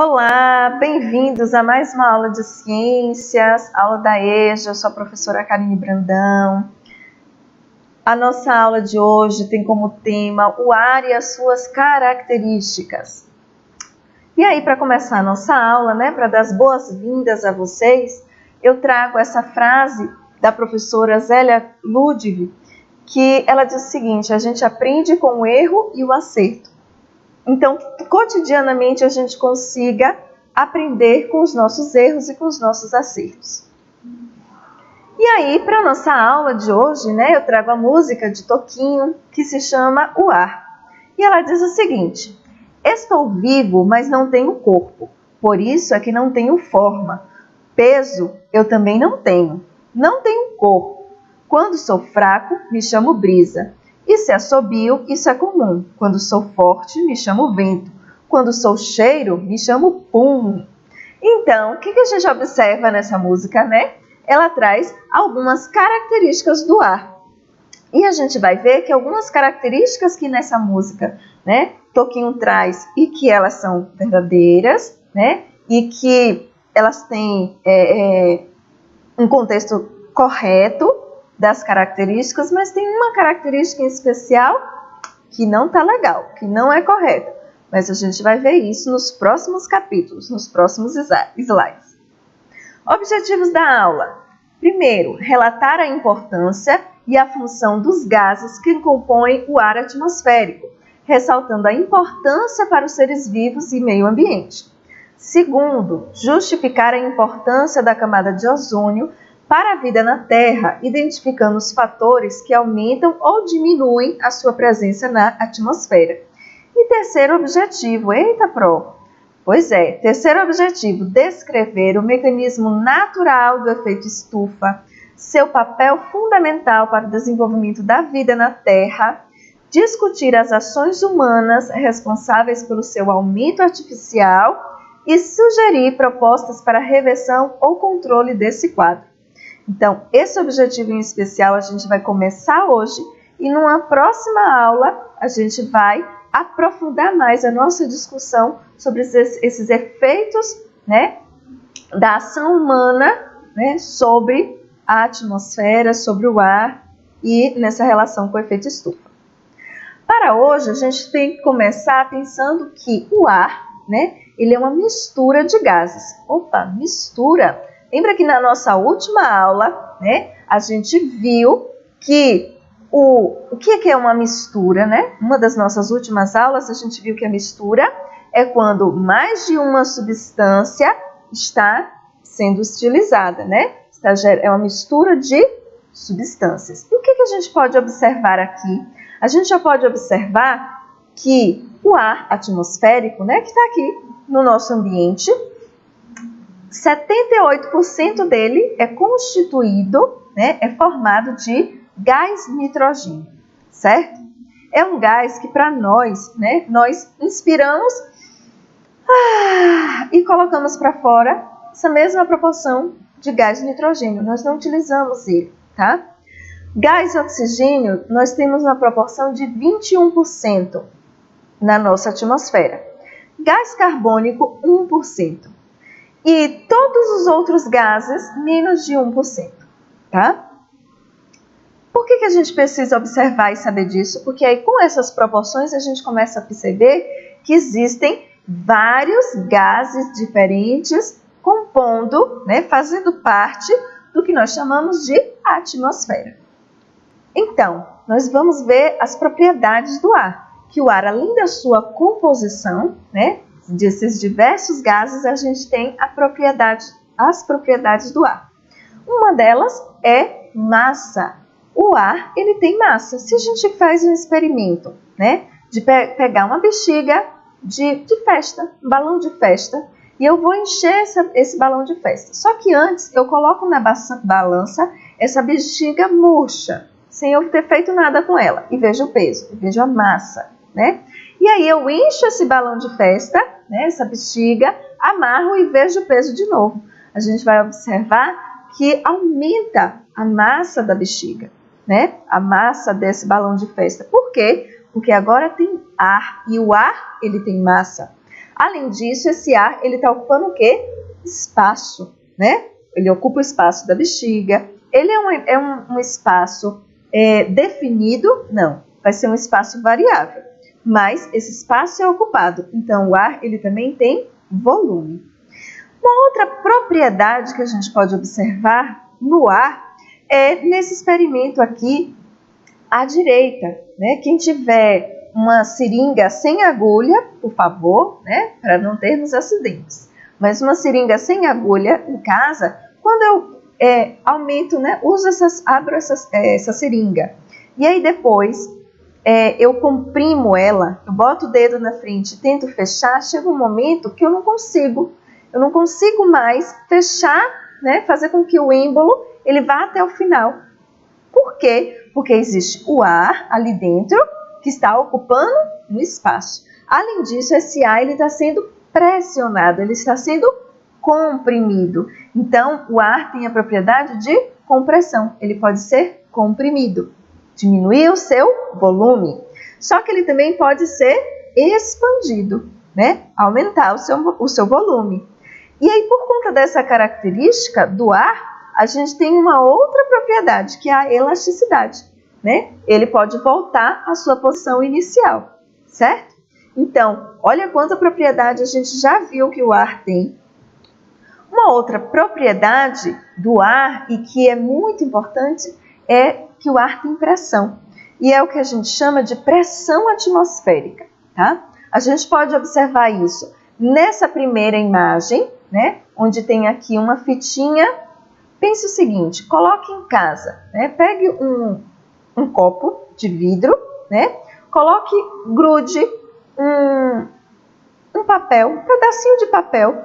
Olá, bem-vindos a mais uma aula de ciências, aula da EJA, eu sou a professora Karine Brandão. A nossa aula de hoje tem como tema o ar e as suas características. E aí, para começar a nossa aula, né, para dar as boas-vindas a vocês, eu trago essa frase da professora Zélia Ludwig, que ela diz o seguinte: a gente aprende com o erro e o acerto. Então, cotidianamente a gente consiga aprender com os nossos erros e com os nossos acertos. E aí, para a nossa aula de hoje, né, eu trago a música de Toquinho, que se chama O Ar. E ela diz o seguinte: Estou vivo, mas não tenho corpo. Por isso é que não tenho forma. Peso eu também não tenho. Não tenho corpo. Quando sou fraco, me chamo brisa. E se assobio, isso é comum. Quando sou forte, me chamo vento. Quando sou cheiro, me chamo pum. Então, o que, a gente observa nessa música, né? Ela traz algumas características do ar. E a gente vai ver que algumas características que nessa música, né, Toquinho traz e que elas são verdadeiras, né, e que elas têm é, é, um contexto correto, das características, mas tem uma característica em especial que não está legal, que não é correta. Mas a gente vai ver isso nos próximos capítulos, nos próximos slides. Objetivos da aula: primeiro, relatar a importância e a função dos gases que compõem o ar atmosférico, ressaltando a importância para os seres vivos e meio ambiente. Segundo, justificar a importância da camada de ozônio para a vida na Terra, identificando os fatores que aumentam ou diminuem a sua presença na atmosfera. E terceiro objetivo, eita pro! Pois é, terceiro objetivo, descrever o mecanismo natural do efeito estufa, seu papel fundamental para o desenvolvimento da vida na Terra, discutir as ações humanas responsáveis pelo seu aumento artificial e sugerir propostas para reversão ou controle desse quadro. Então, esse objetivo em especial a gente vai começar hoje e numa próxima aula a gente vai aprofundar mais a nossa discussão sobre esses, esses efeitos né, da ação humana né, sobre a atmosfera, sobre o ar e nessa relação com o efeito estufa. Para hoje, a gente tem que começar pensando que o ar, né, ele é uma mistura de gases. Opa, mistura! Lembra que na nossa última aula, né, a gente viu que o, o que é uma mistura, né? Uma das nossas últimas aulas, a gente viu que a mistura é quando mais de uma substância está sendo utilizada, né? É uma mistura de substâncias. E o que, que a gente pode observar aqui? A gente já pode observar que o ar atmosférico, né, que está aqui no nosso ambiente, 78% dele é constituído, né, é formado de gás nitrogênio, certo? É um gás que para nós, né, nós inspiramos ah, e colocamos para fora essa mesma proporção de gás nitrogênio. Nós não utilizamos ele, tá? Gás oxigênio, nós temos uma proporção de 21% na nossa atmosfera. Gás carbônico, 1% e todos os outros gases menos de 1%, tá? Por que, que a gente precisa observar e saber disso? Porque aí com essas proporções a gente começa a perceber que existem vários gases diferentes compondo, né, fazendo parte do que nós chamamos de atmosfera. Então, nós vamos ver as propriedades do ar, que o ar, além da sua composição, né, desses diversos gases, a gente tem propriedade, as propriedades do ar. Uma delas é massa. O ar, ele tem massa. Se a gente faz um experimento, né, de pe pegar uma bexiga de, de festa, um balão de festa, e eu vou encher essa, esse balão de festa. Só que antes eu coloco na balança essa bexiga murcha, sem eu ter feito nada com ela, e vejo o peso, vejo a massa, né? E aí eu encho esse balão de festa, né, essa bexiga, amarro e vejo o peso de novo. A gente vai observar que aumenta a massa da bexiga, né? A massa desse balão de festa. Por quê? Porque agora tem ar e o ar ele tem massa. Além disso, esse ar ele está ocupando o quê? Espaço, né? Ele ocupa o espaço da bexiga. Ele é um, é um, um espaço é, definido? Não, vai ser um espaço variável. Mas esse espaço é ocupado, então o ar ele também tem volume. Uma outra propriedade que a gente pode observar no ar é nesse experimento aqui à direita, né? Quem tiver uma seringa sem agulha, por favor, né? Para não termos acidentes. Mas uma seringa sem agulha em casa, quando eu é, aumento, né? Uso essas, abro essas, é, essa seringa e aí depois é, eu comprimo ela, eu boto o dedo na frente, tento fechar, chega um momento que eu não consigo, eu não consigo mais fechar, né? Fazer com que o êmbolo ele vá até o final. Por quê? Porque existe o ar ali dentro que está ocupando um espaço. Além disso, esse ar ele está sendo pressionado, ele está sendo comprimido. Então, o ar tem a propriedade de compressão, ele pode ser comprimido, diminuir o seu volume. Só que ele também pode ser expandido, né? aumentar o seu, o seu volume. E aí, por conta dessa característica do ar, a gente tem uma outra propriedade, que é a elasticidade. Né? Ele pode voltar à sua posição inicial, certo? Então, olha quanta propriedade a gente já viu que o ar tem. Uma outra propriedade do ar e que é muito importante é que o ar tem pressão. E é o que a gente chama de pressão atmosférica, tá? A gente pode observar isso nessa primeira imagem, né? Onde tem aqui uma fitinha Pense o seguinte, coloque em casa, né? pegue um, um copo de vidro, né? coloque, grude um, um papel, um pedacinho de papel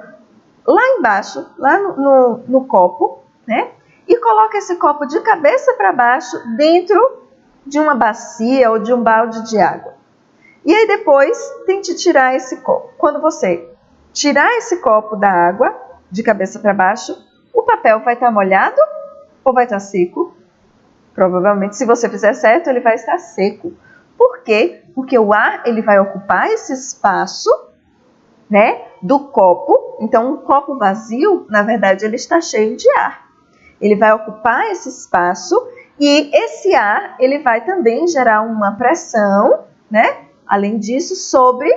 lá embaixo, lá no, no, no copo, né? E coloque esse copo de cabeça para baixo dentro de uma bacia ou de um balde de água. E aí depois tente tirar esse copo. Quando você tirar esse copo da água de cabeça para baixo, o papel vai estar molhado ou vai estar seco? Provavelmente, se você fizer certo, ele vai estar seco. Por quê? Porque o ar ele vai ocupar esse espaço, né, do copo. Então, um copo vazio, na verdade, ele está cheio de ar. Ele vai ocupar esse espaço e esse ar ele vai também gerar uma pressão, né? Além disso, sobre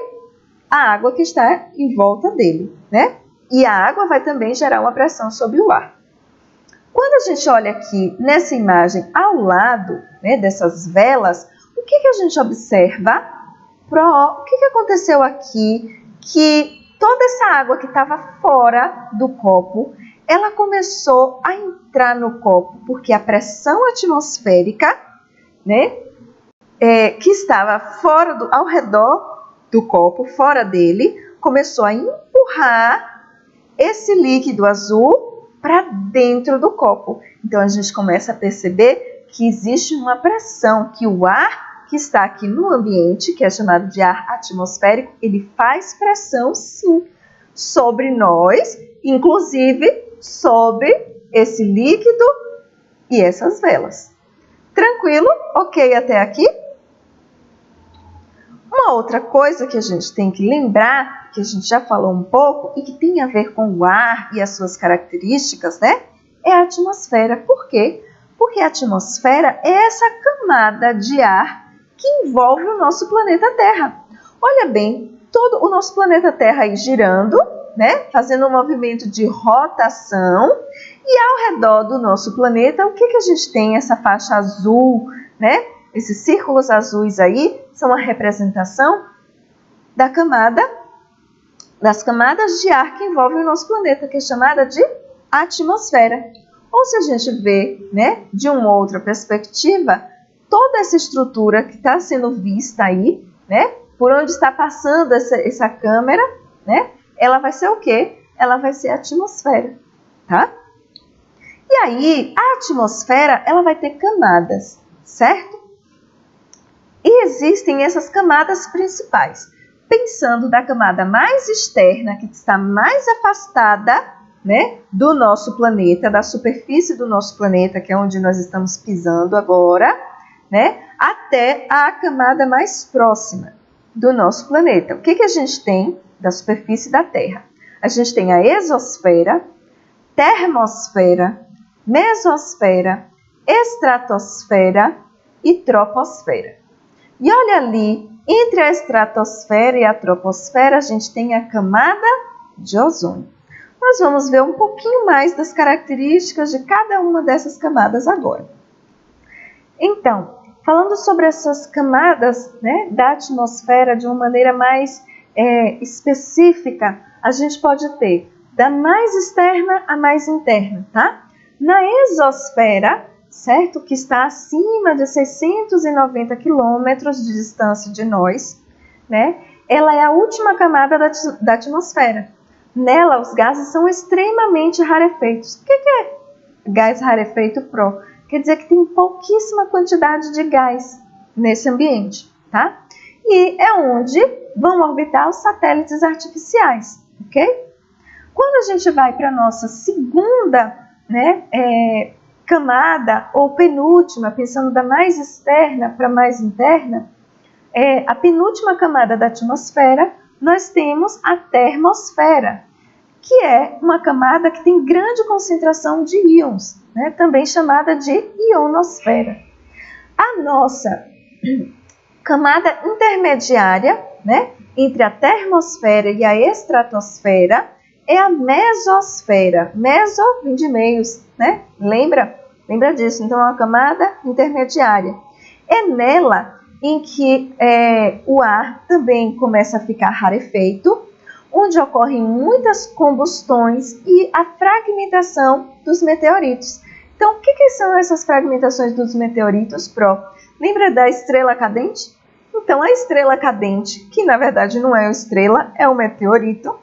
a água que está em volta dele, né? e a água vai também gerar uma pressão sobre o ar. Quando a gente olha aqui nessa imagem ao lado né, dessas velas, o que, que a gente observa? Pro, o que, que aconteceu aqui? Que toda essa água que estava fora do copo, ela começou a entrar no copo, porque a pressão atmosférica, né, é, que estava fora do, ao redor do copo, fora dele, começou a empurrar esse líquido azul para dentro do copo. Então a gente começa a perceber que existe uma pressão, que o ar que está aqui no ambiente, que é chamado de ar atmosférico, ele faz pressão sim sobre nós, inclusive sobre esse líquido e essas velas. Tranquilo? Ok até aqui? Uma outra coisa que a gente tem que lembrar, que a gente já falou um pouco e que tem a ver com o ar e as suas características, né? É a atmosfera. Por quê? Porque a atmosfera é essa camada de ar que envolve o nosso planeta Terra. Olha bem, todo o nosso planeta Terra aí girando, né? Fazendo um movimento de rotação. E ao redor do nosso planeta, o que, que a gente tem? Essa faixa azul, né? Esses círculos azuis aí são a representação da camada, das camadas de ar que envolvem o nosso planeta, que é chamada de atmosfera. Ou se a gente vê, né, de uma outra perspectiva, toda essa estrutura que está sendo vista aí, né, por onde está passando essa, essa câmera, né, ela vai ser o quê? Ela vai ser a atmosfera, tá? E aí, a atmosfera, ela vai ter camadas, certo? E existem essas camadas principais. Pensando da camada mais externa, que está mais afastada né, do nosso planeta, da superfície do nosso planeta, que é onde nós estamos pisando agora, né, até a camada mais próxima. Do nosso planeta. O que, que a gente tem da superfície da Terra? A gente tem a exosfera, termosfera, mesosfera, estratosfera e troposfera. E olha ali, entre a estratosfera e a troposfera, a gente tem a camada de ozônio. Nós vamos ver um pouquinho mais das características de cada uma dessas camadas agora. Então, falando sobre essas camadas né, da atmosfera de uma maneira mais é, específica, a gente pode ter da mais externa a mais interna, tá? Na exosfera, certo? Que está acima de 690 quilômetros de distância de nós, né? Ela é a última camada da, da atmosfera. Nela, os gases são extremamente rarefeitos. O que é gás rarefeito pro? Quer dizer que tem pouquíssima quantidade de gás nesse ambiente, tá? E é onde vão orbitar os satélites artificiais, ok? Quando a gente vai para a nossa segunda né, é, camada ou penúltima, pensando da mais externa para mais interna, é, a penúltima camada da atmosfera, nós temos a termosfera, que é uma camada que tem grande concentração de íons, né, também chamada de ionosfera. A nossa camada intermediária, né, entre a termosfera e a estratosfera, é a mesosfera. Meso vem de meios, né? Lembra? Lembra disso? Então, é uma camada intermediária. É nela em que é, o ar também começa a ficar rarefeito, onde ocorrem muitas combustões e a fragmentação dos meteoritos. Então, o que, que são essas fragmentações dos meteoritos, Pro? Lembra da estrela cadente? Então, a estrela cadente, que na verdade não é uma estrela, é um meteorito,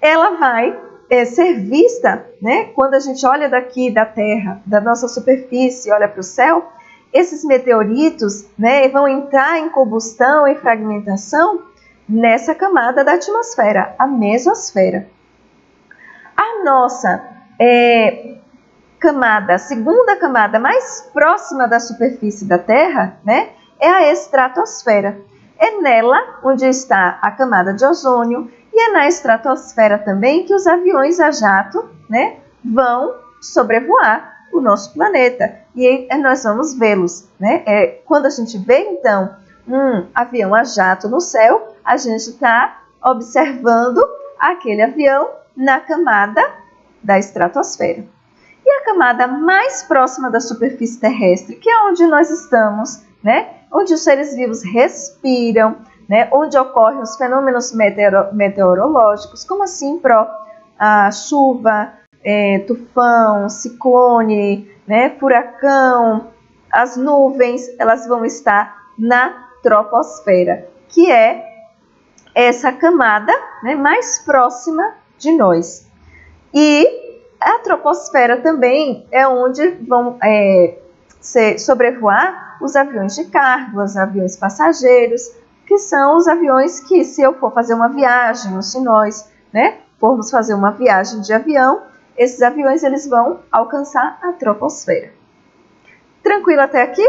ela vai é, ser vista, né? Quando a gente olha daqui da Terra, da nossa superfície, olha para o céu, esses meteoritos, né, vão entrar em combustão e fragmentação nessa camada da atmosfera, a mesosfera. A nossa é, camada, a segunda camada mais próxima da superfície da Terra, né, é a estratosfera. É nela onde está a camada de ozônio e é na estratosfera também que os aviões a jato né, vão sobrevoar o nosso planeta. E é, nós vamos vê-los. Né? É, quando a gente vê, então, um avião a jato no céu, a gente está observando aquele avião na camada da estratosfera. A camada mais próxima da superfície terrestre, que é onde nós estamos, né? onde os seres vivos respiram, né, onde ocorrem os fenômenos meteoro, meteorológicos, como assim, pro a chuva, é, tufão, ciclone, né, furacão, as nuvens, elas vão estar na troposfera, que é essa camada né, mais próxima de nós. E a troposfera também é onde vão é, sobrevoar os aviões de carga, os aviões passageiros, que são os aviões que, se eu for fazer uma viagem, ou se nós né, formos fazer uma viagem de avião, esses aviões eles vão alcançar a troposfera. Tranquilo até aqui?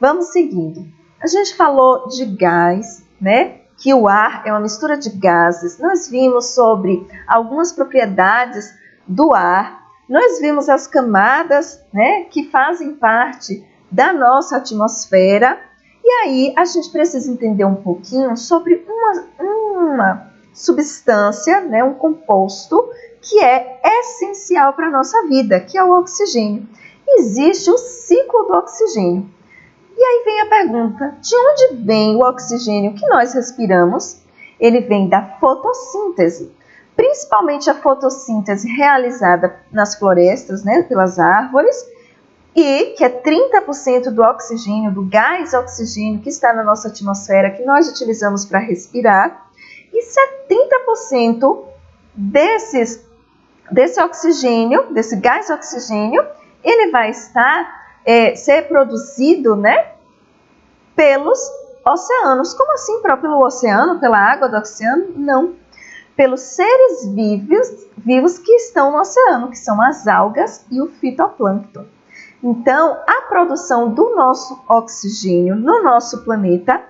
Vamos seguindo. A gente falou de gás, né? Que o ar é uma mistura de gases. Nós vimos sobre algumas propriedades do ar. Nós vimos as camadas, né, que fazem parte da nossa atmosfera e aí a gente precisa entender um pouquinho sobre uma, uma substância, né, um composto que é essencial para a nossa vida, que é o oxigênio. Existe o ciclo do oxigênio. E aí vem a pergunta: de onde vem o oxigênio que nós respiramos? Ele vem da fotossíntese, principalmente a fotossíntese realizada nas florestas, né, pelas árvores, e que é 30% do oxigênio, do gás oxigênio que está na nossa atmosfera, que nós utilizamos para respirar, e 70% desses, desse oxigênio, desse gás oxigênio, ele vai estar, é, ser produzido, né, pelos oceanos. Como assim, pelo oceano, pela água do oceano? Não. Pelos seres vivos, vivos que estão no oceano, que são as algas e o fitoplâncton. Então, a produção do nosso oxigênio no nosso planeta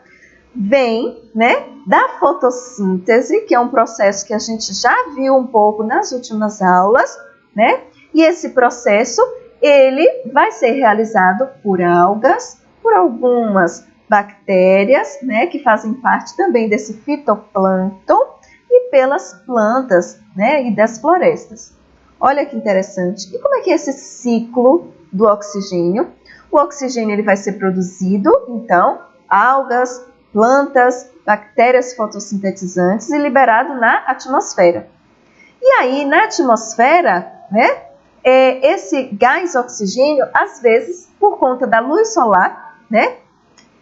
vem, né, da fotossíntese, que é um processo que a gente já viu um pouco nas últimas aulas, né? E esse processo, ele vai ser realizado por algas, por algumas bactérias, né, que fazem parte também desse fitoplâncton pelas plantas, né, e das florestas. Olha que interessante. E como é que é esse ciclo do oxigênio? O oxigênio ele vai ser produzido, então, algas, plantas, bactérias fotossintetizantes e liberado na atmosfera. E aí, na atmosfera, né, é, esse gás oxigênio, às vezes, por conta da luz solar, né,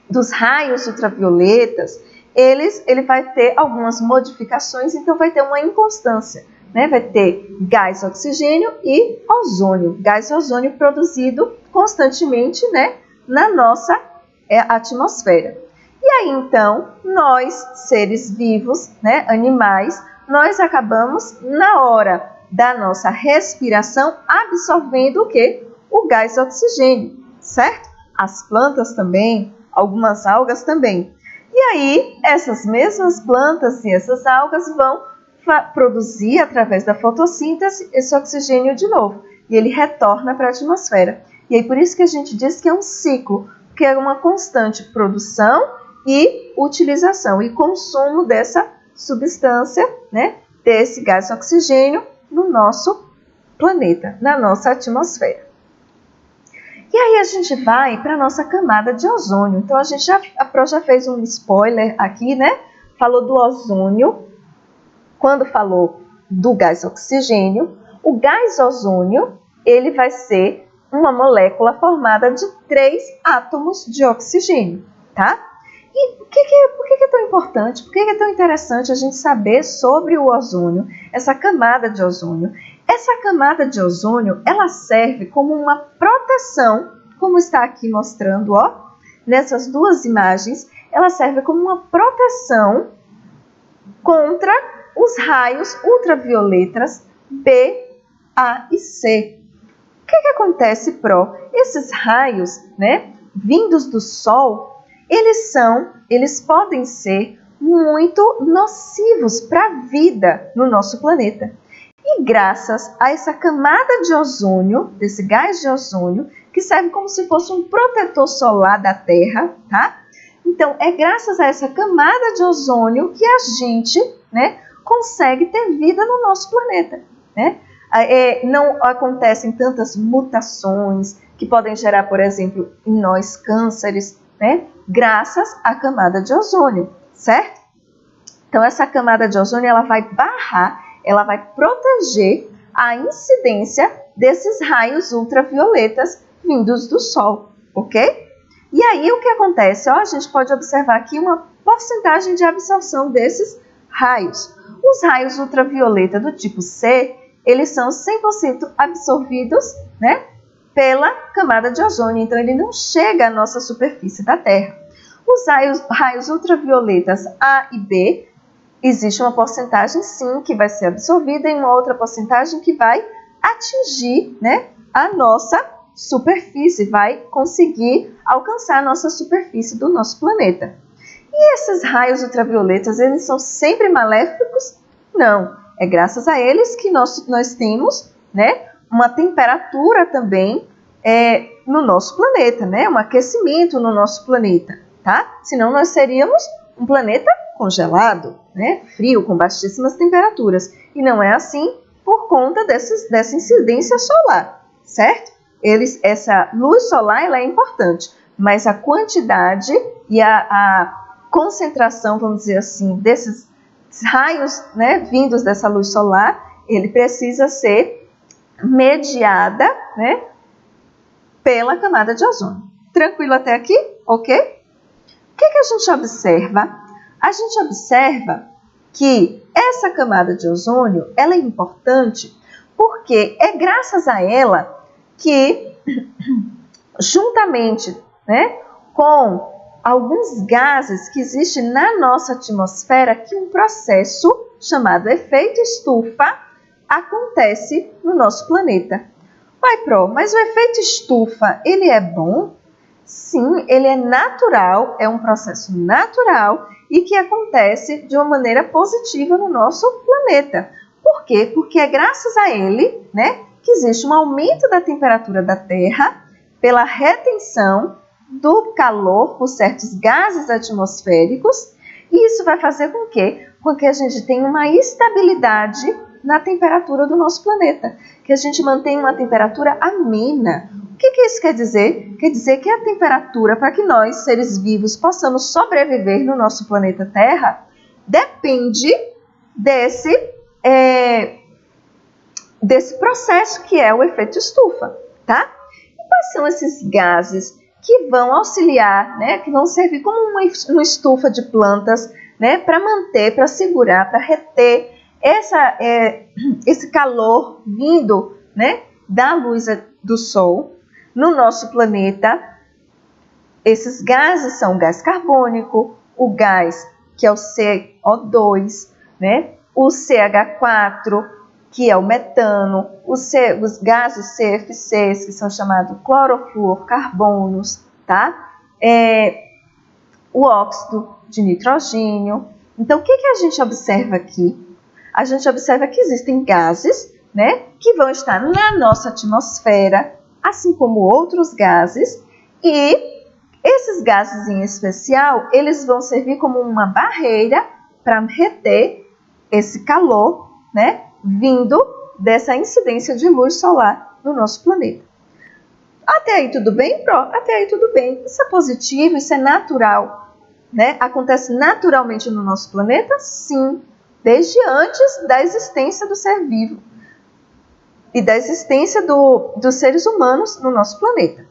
dos raios ultravioletas, eles, ele vai ter algumas modificações, então vai ter uma inconstância. Né? Vai ter gás oxigênio e ozônio, gás ozônio produzido constantemente né, na nossa é, atmosfera. E aí então, nós, seres vivos, né, animais, nós acabamos na hora da nossa respiração absorvendo o que? O gás oxigênio, certo? As plantas também, algumas algas também. E aí, essas mesmas plantas e essas algas vão produzir, através da fotossíntese, esse oxigênio de novo. E ele retorna para a atmosfera. E aí, por isso que a gente diz que é um ciclo, que é uma constante produção e utilização e consumo dessa substância, né, desse gás oxigênio no nosso planeta, na nossa atmosfera. E aí a gente vai para a nossa camada de ozônio. Então a gente já, a Pro já fez um spoiler aqui, né? Falou do ozônio, quando falou do gás oxigênio. O gás ozônio, ele vai ser uma molécula formada de três átomos de oxigênio, tá? E por que, que, por que, que é tão importante, por que, que é tão interessante a gente saber sobre o ozônio, essa camada de ozônio? Essa camada de ozônio, ela serve como uma proteção, como está aqui mostrando, ó, nessas duas imagens, ela serve como uma proteção contra os raios ultravioletas B, A e C. O que, que acontece, Pro? Esses raios, né, vindos do Sol, eles são, eles podem ser muito nocivos para a vida no nosso planeta. Graças a essa camada de ozônio, desse gás de ozônio, que serve como se fosse um protetor solar da Terra, tá? Então, é graças a essa camada de ozônio que a gente, né, consegue ter vida no nosso planeta, né? É, não acontecem tantas mutações que podem gerar, por exemplo, em nós cânceres, né? Graças à camada de ozônio, certo? Então, essa camada de ozônio ela vai barrar ela vai proteger a incidência desses raios ultravioletas vindos do Sol, ok? E aí o que acontece? Ó, a gente pode observar aqui uma porcentagem de absorção desses raios. Os raios ultravioleta do tipo C, eles são 100% absorvidos, né, pela camada de ozônio, então ele não chega à nossa superfície da Terra. Os raios, raios ultravioletas A e B existe uma porcentagem sim que vai ser absorvida e uma outra porcentagem que vai atingir né, a nossa superfície, vai conseguir alcançar a nossa superfície do nosso planeta. E esses raios ultravioletas, eles são sempre maléficos? Não, é graças a eles que nós, nós temos né, uma temperatura também é, no nosso planeta, né, um aquecimento no nosso planeta, tá? Senão nós seríamos um planeta congelado, né, frio, com baixíssimas temperaturas. E não é assim por conta dessa incidência solar, certo? Eles, essa luz solar ela é importante, mas a quantidade e a, a concentração, vamos dizer assim, desses raios né, vindos dessa luz solar, ele precisa ser mediada né, pela camada de ozônio. Tranquilo até aqui? Ok? O que, que a gente observa a gente observa que essa camada de ozônio ela é importante porque é graças a ela que, juntamente né, com alguns gases que existem na nossa atmosfera, que um processo chamado efeito estufa acontece no nosso planeta. Vai, Pro, mas o efeito estufa, ele é bom? Sim, ele é natural, é um processo natural e que acontece de uma maneira positiva no nosso planeta. Por quê? Porque é graças a ele, né, que existe um aumento da temperatura da Terra pela retenção do calor por certos gases atmosféricos, e isso vai fazer com que, com que a gente tenha uma estabilidade na temperatura do nosso planeta, que a gente mantenha uma temperatura amena. O que, que isso quer dizer? Quer dizer que a temperatura para que nós, seres vivos, possamos sobreviver no nosso planeta Terra depende desse, é, desse processo que é o efeito estufa, tá? E quais são esses gases que vão auxiliar, né, que vão servir como uma, uma estufa de plantas, né, para manter, para segurar, para reter essa, é, esse calor vindo, né, da luz do sol no nosso planeta. Esses gases são o gás carbônico, o gás que é o CO2, né, o CH4, que é o metano, os, os gases CFCs, que são chamados clorofluorcarbonos, tá? É, o óxido de nitrogênio. Então, o que, que a gente observa aqui? A gente observa que existem gases, né, que vão estar na nossa atmosfera, assim como outros gases, e esses gases em especial, eles vão servir como uma barreira para reter esse calor, né, vindo dessa incidência de luz solar no nosso planeta. Até aí tudo bem, Pro? Até aí tudo bem. Isso é positivo, isso é natural, né? Acontece naturalmente no nosso planeta? Sim, desde antes da existência do ser vivo e da existência do, dos seres humanos no nosso planeta.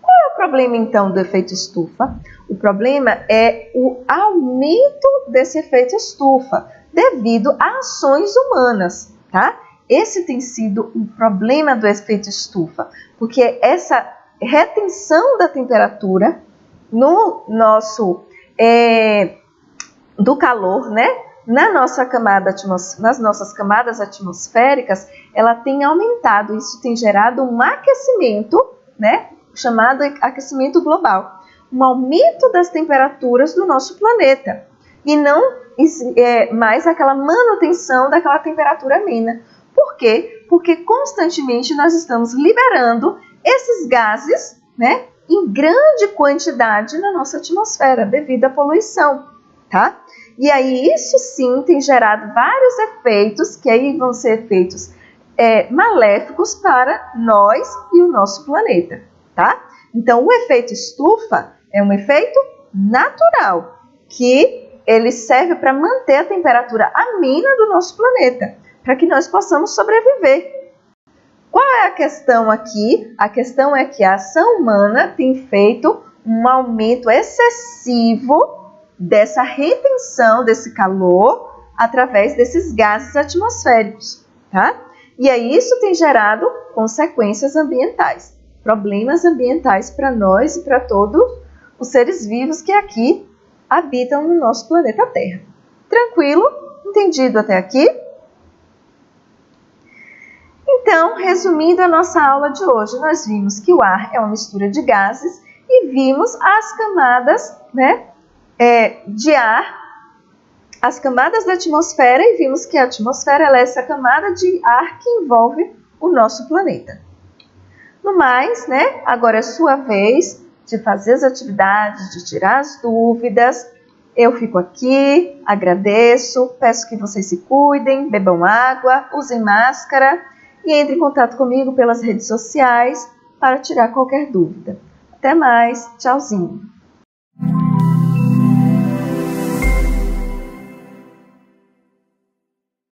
Qual é o problema então do efeito estufa? O problema é o aumento desse efeito estufa devido a ações humanas tá? Esse tem sido o problema do efeito estufa, porque essa retenção da temperatura no nosso é, do calor, né? Na nossa camada nas nossas camadas atmosféricas, ela tem aumentado. Isso tem gerado um aquecimento, né? Chamado aquecimento global, um aumento das temperaturas do nosso planeta e não é, mais aquela manutenção daquela temperatura amena. Por quê? Porque constantemente nós estamos liberando esses gases, né, em grande quantidade na nossa atmosfera devido à poluição, tá? E aí isso sim tem gerado vários efeitos que aí vão ser efeitos é, maléficos para nós e o nosso planeta, tá? Então o efeito estufa é um efeito natural que ele serve para manter a temperatura amena do nosso planeta, para que nós possamos sobreviver. Qual é a questão aqui? A questão é que a ação humana tem feito um aumento excessivo dessa retenção desse calor através desses gases atmosféricos, tá? E aí isso tem gerado consequências ambientais, problemas ambientais para nós e para todos os seres vivos que aqui habitam no nosso planeta Terra. Tranquilo? Entendido até aqui? Então, resumindo a nossa aula de hoje, nós vimos que o ar é uma mistura de gases e vimos as camadas né, é, de ar, as camadas da atmosfera e vimos que a atmosfera é essa camada de ar que envolve o nosso planeta. No mais, né, agora é sua vez de fazer as atividades, de tirar as dúvidas. Eu fico aqui, agradeço, peço que vocês se cuidem, bebam água, usem máscara e entre em contato comigo pelas redes sociais para tirar qualquer dúvida. Até mais, tchauzinho!